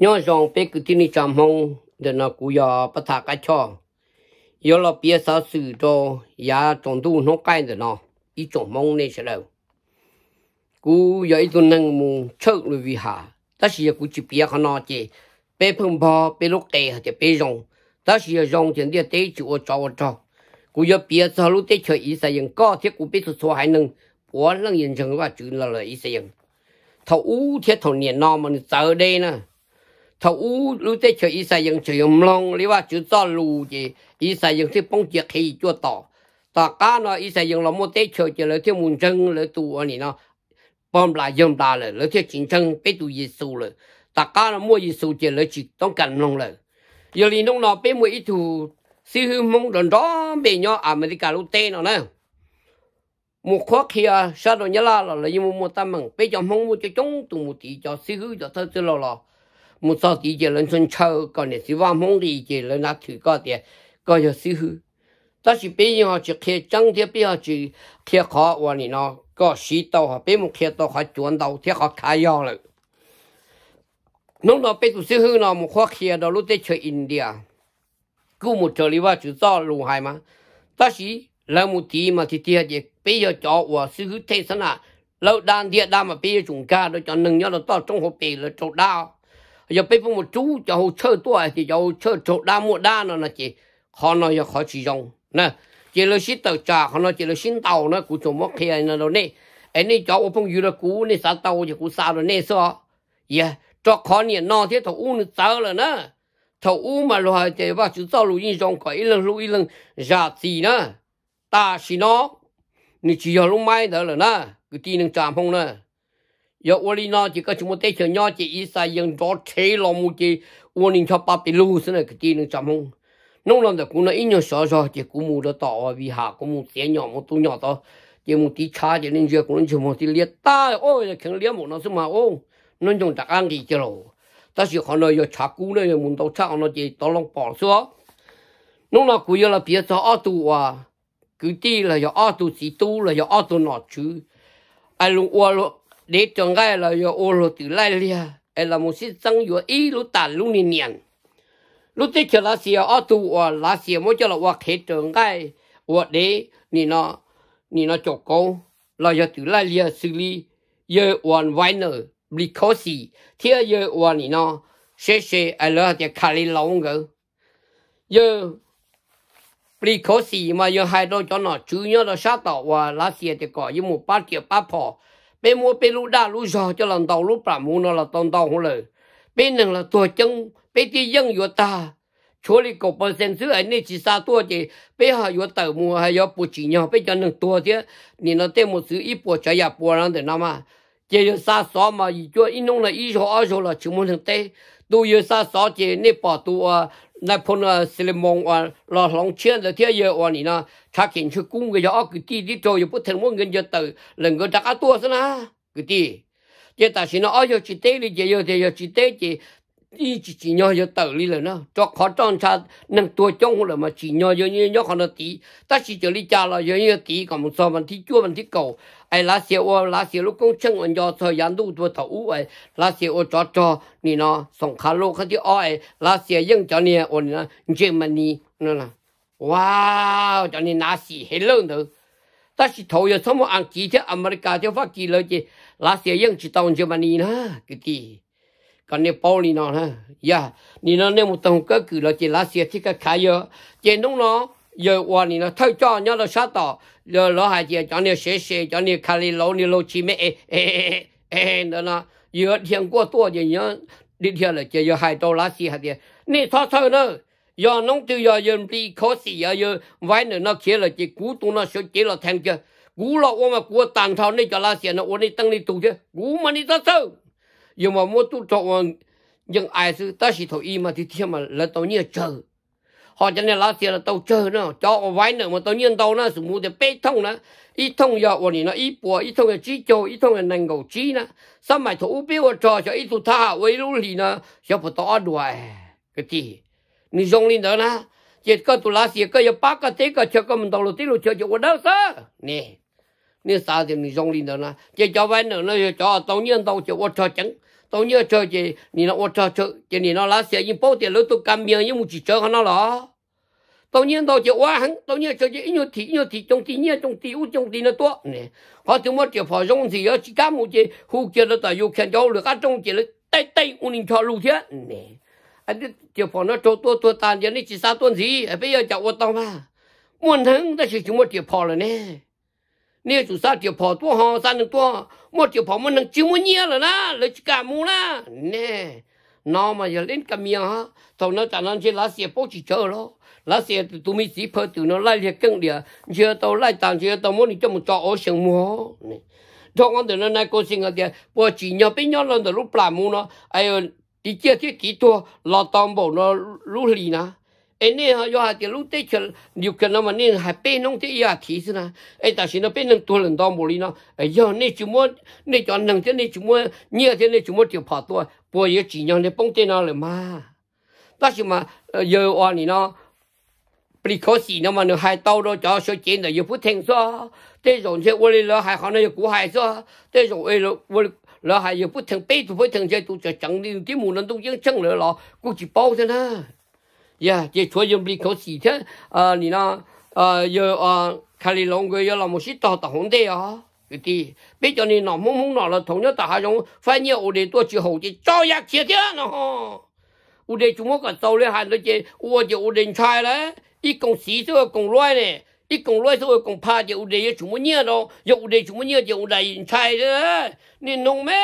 nhớ dòng bé cứ tin đi chăm hông để nó cú giờ bắt thả cái cho giờ là bia sao sử cho giá trồng tu nó cay để nó ít trồng mông này sẽ đâu cú giờ ít tuần năng mù chợ rồi vì hà ta chỉ cú chỉ bia khăn nó chỉ bé phun bò bé lúc tè chỉ bé rong ta chỉ rong thì đi tè chịu ở cho ở cho cú giờ bia sao lúc tè chơi ít sao yên có thế cú biết số số hai năng bỏ năng yên chẳng và chữ là là ít sao yên thầu u thế thầu niệm nó mà giờ đây nè thầu u lúc thế chơi ít sai dùng chơi dùng long lý ว่า chữ cho lù gì ít sai dùng thế bông chiếc khi chua tỏ. Tỏ cá nó ít sai dùng là một thế chơi chơi lấy thế muốn chân lấy tu ở này nó. Bom lại dùng đà rồi lấy thế chiến chân biết tu gì su rồi tỏ cá nó mua gì su chơi lấy chỉ ต้อง cần long rồi giờ này nông nó biết mua ít thu sư hư mong đòn đó bây giờ à mà đi cả lúc tê nó nè một khó kia sao nó nhả, là là như một tam mừng bây giờ mong mua cho chúng tụ một tí cho sư hư cho thật sự lò lò một số tí chỉ lên chân chờ còn để xí vang mong đi chỉ lên nát thử có tiền, có giờ xí hư. Ta chỉ bây giờ chỉ khi chẳng thì bây giờ chỉ khi khó và này nó có xí tàu, họ bây một khi tàu họ chuẩn tàu thì họ khai nhau rồi lúc đó bây giờ xí hư nó, một khoa khi đó lúc tới chơi India. Cứ một trời đi vào chữ do lù hai mà. Ta chỉ là một tí mà thì thì thì bây giờ cho và xí hư thế sao nào? Lâu đan, địa đan mà bây giờ chúng ta nó cho nâng nhau là to trong hộp bì là chỗ đau giờ bây giờ một chú cho hồ chơi tuổi thì cho chơi chỗ đau một đau nó là chỉ họ nói giờ khó chỉ dùng nè chỉ là xin tàu trả họ nói chỉ là xin tàu nó cũng chúng mất khi nó đâu nè anh này cho ông phong là cũ nè sao tàu thì cũng sao rồi nè sao yeah cho khó niệm nó thế thầu u nó sợ rồi nè thầu u mà rồi thì bà chú cho lùi trong cái lần lùi lần giả gì nè ta chỉ nó 你只要弄买的了呢，个地能帐篷呢。 yo wali na chỉ có chúng ta chờ nhau chỉ ít sai yang đó thế lo mu chỉ uốn in cho ba bị lu xin là cái gì nó chậm không nông làm được cũng là ít nhiều sợ sợ chỉ cũng mu đó tỏ vì hạ cũng mu tiền nhỏ mu tu nhỏ to chỉ mu tí cha chỉ nên chuyện cũng nên chịu mu tí liệt ta ôi là khiến liệt mu nó xem mà ô nó dùng đặc ăn gì chứ lo. ta chỉ còn nói yo cha cũ này mu đâu cha nó chỉ tao lòng bỏ xuống nông là cũng là biết cho ở tu à cứ tí là yo ở tu chỉ tu là yo ở tu nọ chứ ai luôn qua lo để cho ngay là yo ô lô từ lại lia ai là một sự tăng yo ý lúc ta lúc niên niên lúc tết cho lá xìa ở tu ở lá xìa mỗi cho là ô khế chọn ngay ô để ni nó ni nó chọc câu là yo từ lại lia xử lý yo hoàn vay nợ, bị khó xì. Thế yo hoàn ni nó sẽ sẽ ai là thì khai lên lâu ngờ yo bị khó xì mà yo hai đôi cho nó chú nhớ là sát tàu và lá xìa thì có như một bát kiểu bát phò bên mua bên lũ đa lũ giò cho lần đầu lũ bà mua nó là tông tông hôn lời bên nâng là tuổi chân, bên tí dân vừa ta. Chỗ li cổ bờ sen xứ ấy nên chỉ xa tua thì bên họ vừa tàu mua hay vừa bù chỉ nhau bên cho nâng tua thế nên nó tên một sự ít bù cho nhà bù ra để nó mà. Chỉ giờ xa xó mà ý cho ít nông là ít số ở số là chỉ muốn thằng tê tu yêu sa sáu chế bỏ tu à nãy phun ờ, à xì lê à ờ, lò lòng chiến là thế giờ ờ, à nè nó cha kiện chưa cung cái gió cái tí tí trôi bất thường muốn gần giờ từ lần cái đặc tu sao cái tí chế ta xin nó ở giờ chỉ tế đi giờ giờ chỉ tế chỉ chỉ chỉ chỉ nhau cho tự lý là nó. Cho khó trong cha nâng tua trong là mà chỉ nhau cho như nhau khó nó tí. Ta chỉ cho lý cha là cho như tí, còn một số mình thì chua mình thì cầu. Ai lá xe ô, lá xe lúc công chân anh cho thời gian đủ tua thầu u ai lá xe ô cho cho nị nó sống khá lâu khá thì oi lá xe dưng cho nè ổn là chuyện mà nị nó là, wow, cho nị lá xe hết lâu nữa ta chỉ thầu giờ sống một ăn chỉ thế, America cho phát kỳ lợi chứ lá xe dưng chỉ tao cho mà nị nó cái gì? còn nếu bao lì nó ha ya nì nó nếu một tông cơ cử là chỉ lá xe thì cái khá nhiều, chỉ đúng nó giờ qua nì nó thay cho nhau là sát tỏ. Giờ nó hai chị cho nè xe xe cho nè khai lì lỗ nè lỗ chỉ mẹ ê ê ê đó nó. Giờ thiên quá tua thì nhớ đi theo là chỉ giờ hai đô là xe hai tiền nè thọ thơ nữa giờ nông từ giờ giờ đi khó xì giờ giờ vay nữa nó kia là chỉ cú tụ nó sẽ chỉ là thành kia cú lọ qua mà cú tàng thao nè cho lá xe nó ôn đi tăng đi tụ chứ. Cú mà đi thọ thơ nhưng mà mỗi tu trộn mà nhưng ai sư ta chỉ thổi y mà thì thiên mà là tao nhiên chờ. Họ cho nên lá tiền là tao chờ nữa cho vay nữa mà tao nhiên tao nữa sử mua để bê thông nữa, ít thông giờ ổn nó ít bùa ít thông là chỉ cho ít thông là nành cầu chỉ nữa, sao mày thủ biết ở trò cho ít tu tha với lũ lì nữa, cho phải tao đuổi cái gì? Ni dông lên đó na chết có tu lá tiền có giờ bác có thế có cho có mình tao lo tiền lo cho cho đó sao nè. 你你啥的你用力的呢？这叫完了那就叫当年到就我车整。 tao nhớ chơi chị nhìn nó ô chơi chơi chị nhìn nó lá xe nhưng bao tiền lớn tôi cầm miệng nhưng một chỉ chơi nó là tao nhớ tao chỉ quá hắn tao nhớ chơi chỉ nhiều thị nhiều thị trong thị nhiều trong thị u trong thị nó to nè họ chúng mà chỉ phải dùng gì á chỉ cả một chỉ hú kia nó tại yêu khen cháu được cả trong chỉ là tay tay u ninh cho lưu thế nè anh chỉ phải nó cho tôi tôi tàn giờ này chỉ sao tuần gì bây giờ cháu tao mà muốn thằng ta chỉ chúng mà Chỉ phải rồi nè nè chủ sao chỉ phải tua họ sao được tua, một chỉ phải muốn thằng chỉ muốn nhiều rồi na lấy chỉ cả mua na nè, nó mà giờ lên cầm miệng ha thằng nó chẳng nên chỉ lá xe bố chỉ chờ lo lá xe tụi mình chỉ phải tụi nó lại liệt cân địa chưa tao lại tàn chưa tao muốn đi cho một trò ở sân mua nè, cho con tụi nó này có sinh ở địa bố chỉ nhớ bên nhau lần từ lúc làm mua nó. Ai đi chơi chơi kỹ thuật lo tao bộ nó lúc lì na ấy nè họ yo hạt lúc tết chờ nhiều cái nó mà nên hay bên nông thế ya thì thế na ấy ta xin nó bên nông tua lần tao bộ lì nó ấy giờ nè chúng mua nè cho nông thế nè chúng mua nhiều thế nè chúng mua tiểu phá tua bố giờ chỉ nhau nè bông tên nào rồi mà ta chỉ mà giờ oan nè nó 不可惜那么你还到了叫小见的又不听说，这种些我的老还好那有古还说，这种为了我老还又不听，背都不听，这都叫整的，这木人都已经整了了，估计包的呢。 呀，这确实不可惜的啊，你呢啊有啊，看你两个有那么些大大红的啊。cái gì bây giờ ni nó mông mông nó là thống nhất tại hai种phải nhiều ở đây tôi chỉ hậu chỉ cho yak chia thế nó ở đây chúng có tàu lên hai đứa chị ở đây ở đây trai đấy 一共四十个共乱呢，一共乱是个共怕就的有什么念咯，有的什么念就来人才的，你弄咩？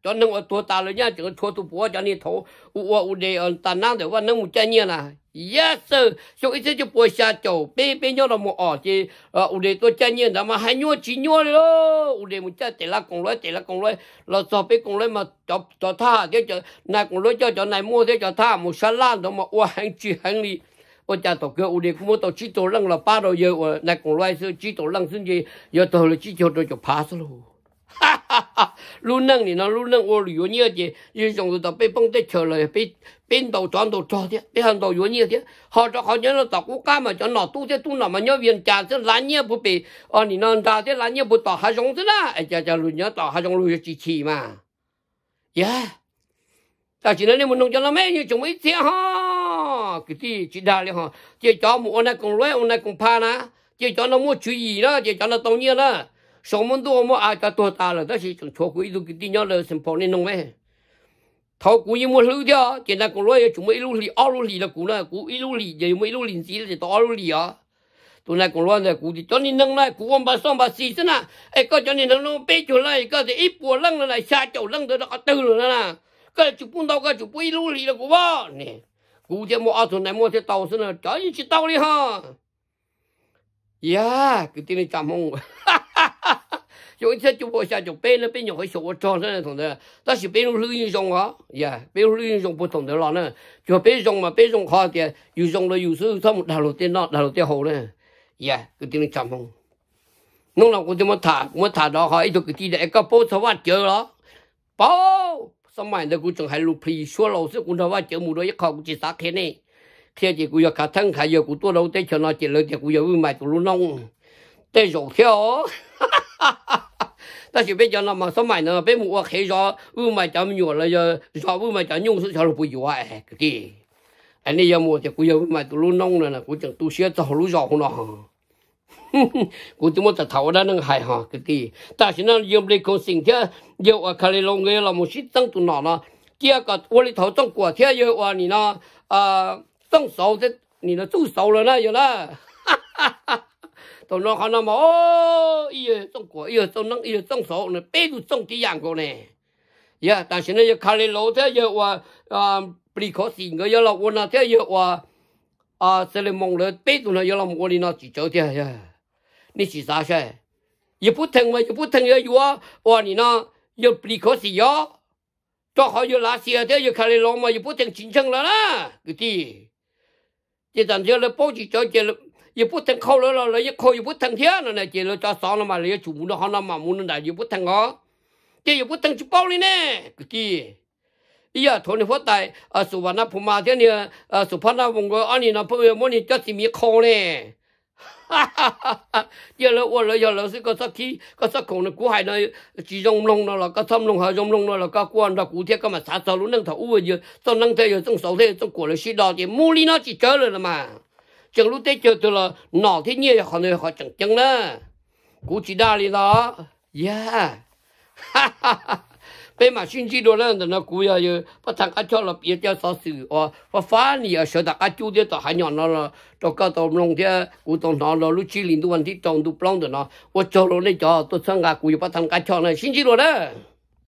叫弄我多大了呀？这个拖都不叫你头，我我的嗯大男的我弄不见念了。 yes, sir. So ít chút bồi sa chỗ bé bé nhau là một ở chứ. Ờ, ở đây tôi chơi nhiều lắm mà. Hai nhau chỉ nhau đấy đó. Ở đây mình chơi tệ là cùng loại tệ là cùng loại là so bé cùng loại mà cho cho tha thế cho này cùng loại cho cho này mua thế cho tha. Một sa lan đó mà. Ua hàng chỉ hàng đi. Ôi cha, tổ cơ ở đây cũng muốn tổ chỉ tổ lăng là ba đầu giờ. Này cùng loại sư chỉ tổ lăng xin gì? Giờ tổ là chỉ tổ cho pass luôn. Ha ha 路能你那路能我旅游nhiều gì, như trong đó bị bông tết chờ lại bị bên đầu chọn đầu cho thế, bị hàng đầu nhiều nhiều thế, họ cho họ nhớ là tao cũng cam mà cho nó tu thế tu nào mà nhớ viên trà thế lá nhớ bù bị, ờ你那trà thế lá nhớ bù tao hai giống thế là, ai cha cha luôn nhớ tao hai giống luôn chỉ chỉ mà, yeah, ta chỉ nói nên muốn nông cho nó mấy như chúng mấy thế ha cái gì chỉ đa liền ha chỉ cho một ông này cùng lấy ông này cùng pa na chỉ cho nó mua chú ý đó chỉ cho nó tông nhiên đó sống someone do mo ai cả to ta la đó si chung cho ku cái ki ti là la sem nên ni nong me thau ku yi mo lu dia che na cũng lo ye chung mo lu li a lu li la ku na ku i lu li ye mo lu li si le to lu li a tu na ko lo na ku ti cho ni nang la ku om ba som ba si sa na e ko cho ni nang no pe chu la ko ti i po lang la sha chau lang de ka tu la na ka cái pun dau ka chu pu i lu li la ku ba ni ku je mo a tu na mo te tau sa na cha yi chi tau li ha. Yeah, cái tin này chạm ha. 就一天就不下就白了，白鸟还小，我长生了同的，但是白龙是英雄啊，呀，白龙是英雄不同的了呢，就白龙嘛，白龙好点，有用了有时候他们大陆点那大陆点好呢，呀，个点张风，弄了我怎么打，我打到好，一头个地的，一个包车挖掉了，包，上满的我正还路皮，说老师我那挖掉木头一靠，我去啥开呢？开的我要卡摊开，要我多老在桥那捡了点，我要买多路弄，再肉跳。但是别讲那么什么呢？别我黑啥，我买咱们用了要啥，我买咱用是啥都不要哎，给。anh à, ấy mua thì cũng yêu mà tôi luôn nông rồi nè cũng chẳng tôi sẽ tao lúa giàu nó cũng tôi muốn tao thầu đó nó hài hả cái gì ta chỉ nó dùng để con sinh thế yêu ở cái lồng người là một ít tăng tụi nó nó kia cả tôi đi thầu quả thế yêu ở nị nó à trong sầu thế nị nó chú sầu rồi nè yêu nè tụi nó họ nó mà ô 中国，有中能有中手呢，别都中几样个呢。呀，但是呢，要看你老这要话啊，不离可是个要了我那这要话啊，这里忙了，别都呢要了我哩那去走的呀。你是啥事？也不疼嘛，也不疼要有啊，哇你呢要不离可是要。cho họ vô lá xe thế vô khai lô mà vô bố thằng chính chân là đó cái gì chỉ tạm giờ là bố chỉ cho chỉ là 也不疼考了了了，一考也不疼天了呢，接了叫上了嘛，了就了好了嘛，木能来也不疼啊，这也不疼去包里呢，个的。哎呀，托你发呆啊！说完那铺马天呢，啊，说怕那问我，啊你那朋友么你叫什么考呢？ giờ là ô là giờ là sẽ có sắc khí có sắc khổng là cú hải nó chỉ dùng lông nó là có thâm lông hay dùng lông nó là có quan là cú thiết cái mà sát sao luôn nâng thầu u giờ sau nâng thế giờ trong sáu thế trong của là sĩ đỏ thì mua li nó chỉ chơi rồi mà chẳng lúc tết chờ tôi là nọ thế nhiều họ nơi họ chẳng chẳng nữa. Cú chỉ đa đi đó yeah ha ha bây mà xin chỉ đồ lên nó cú ya yo bắt thằng cá cho là biết cho sao xử, ờ và phá nỉ ở sở đặc cá chú thế tao hai nhỏ nó là tao cá tao nông thế. Cú tao nó là lúc chỉ linh tu anh thích trong tu plong đó nó. Tôi cho nó để cho tôi sang gà cú bắt thằng cá cho này. Xin chỉ đồ đấy